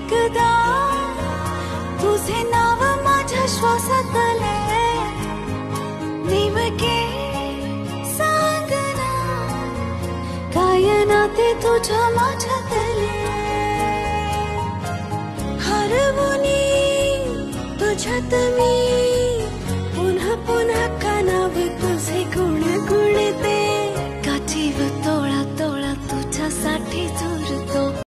एकदा तुझे नाव माझ्या श्वासातले नेमके सांगना काय ना ते तुझ्या माझ्यातले. हरवून तुझ्यात मी